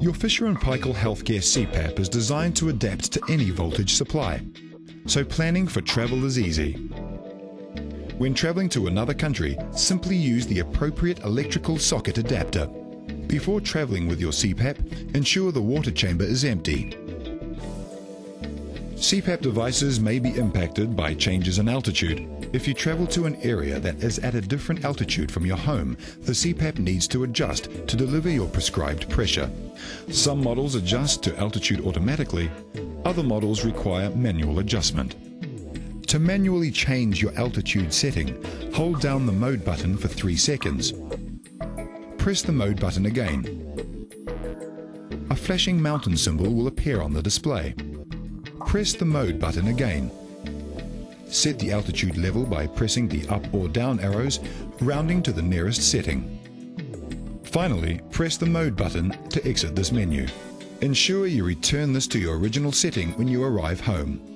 Your Fisher & Paykel Healthcare CPAP is designed to adapt to any voltage supply, so planning for travel is easy. When traveling to another country, simply use the appropriate electrical socket adapter. Before traveling with your CPAP, ensure the water chamber is empty. CPAP devices may be impacted by changes in altitude. If you travel to an area that is at a different altitude from your home, the CPAP needs to adjust to deliver your prescribed pressure. Some models adjust to altitude automatically, other models require manual adjustment. To manually change your altitude setting, hold down the mode button for 3 seconds. Press the mode button again. A flashing mountain symbol will appear on the display press the mode button again. Set the altitude level by pressing the up or down arrows, rounding to the nearest setting. Finally, press the mode button to exit this menu. Ensure you return this to your original setting when you arrive home.